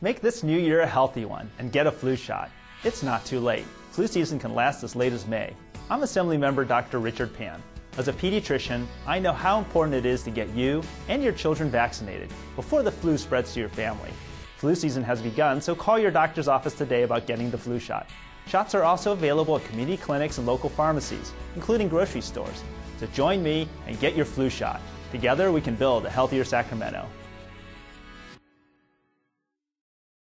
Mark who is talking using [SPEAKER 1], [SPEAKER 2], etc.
[SPEAKER 1] Make this new year a healthy one and get a flu shot. It's not too late. Flu season can last as late as May. I'm Assemblymember Dr. Richard Pan. As a pediatrician, I know how important it is to get you and your children vaccinated before the flu spreads to your family. Flu season has begun, so call your doctor's office today about getting the flu shot. Shots are also available at community clinics and local pharmacies, including grocery stores. So join me and get your flu shot. Together we can build a healthier Sacramento.